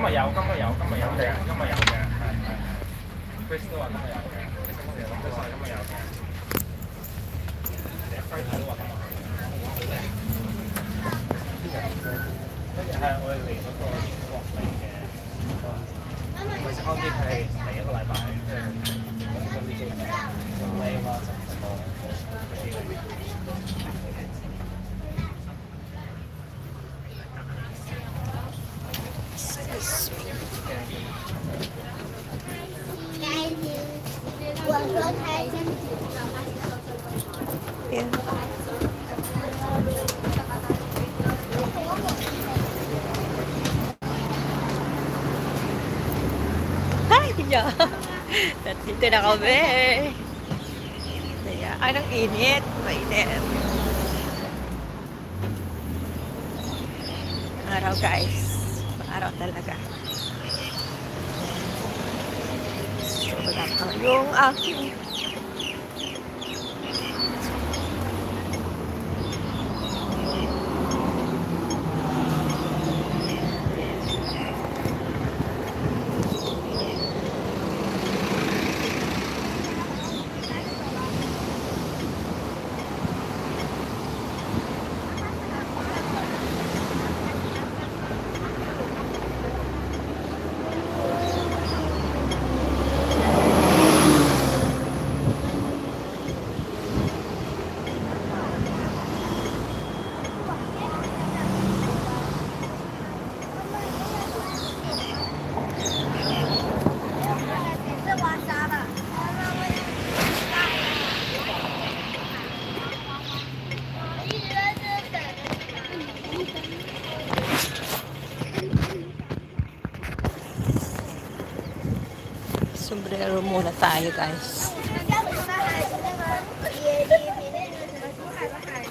日有，今日有，今日有嘅，今日有嘅，系系系。Chris 都话今日有嘅，Chris 都话今日有嘅。辉太都话今日有嘅。跟住系我哋嚟嗰个英国嚟嘅，佢食康啲系第一个礼拜，即系嗰啲嘅咩话什么 giờ Tại thì tôi đang ở về Thì à, ai đang in hết? Vậy nè. À, Hello guys? Araw talaga. So, wala pa yung aking Sombrero muna tayo guys.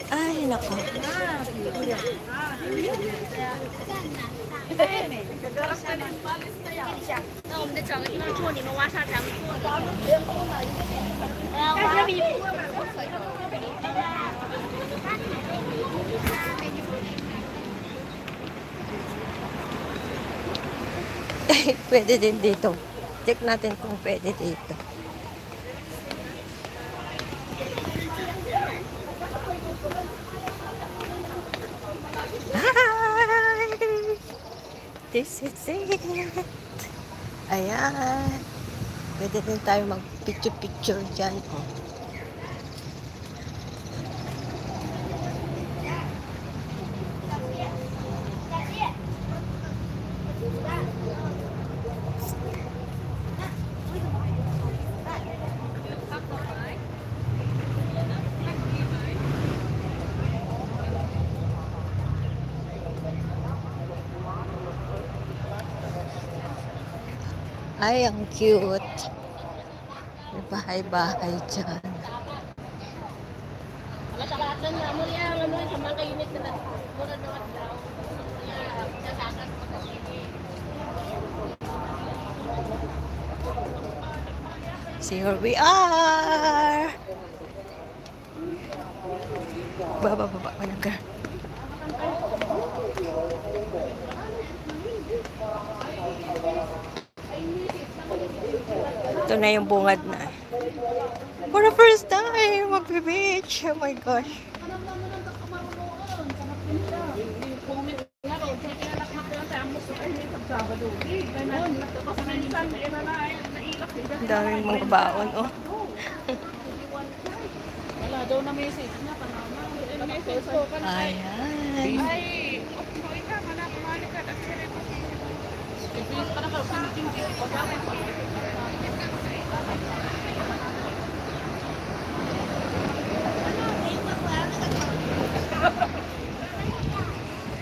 Ay, nako. Pwede din dito. Check natin kung pwede dito. Hi! This is it. Ayan. Pwede din tayo mag-picture-picture dyan. Oh. Ay, ang cute. May bahay-bahay dyan. See here we are. Baba, baba, walang ka. Ito na yung bungad na. For the first time, magbe-beach. Oh my gosh. Ang daming mga baon, oh. Wala daw na message na. Ayan. Ay, okay ka, mana kumali ka. Ibilis ka na ka, pinitingin ko.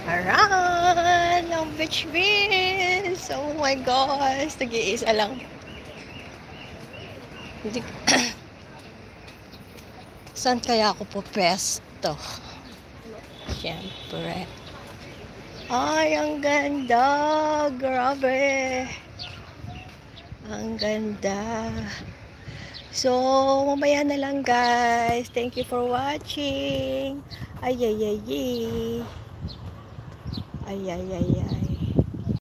Aran! Ang beach beach! Oh my gosh! Nag-iisa lang. Hindi... Saan kaya ako po pesto? Siyempre. Ay, ang ganda! Grabe! Ang ganda! So, mamaya na lang guys. Thank you for watching. Ay, ay, ay, ay. Ay, ay, ay, ay.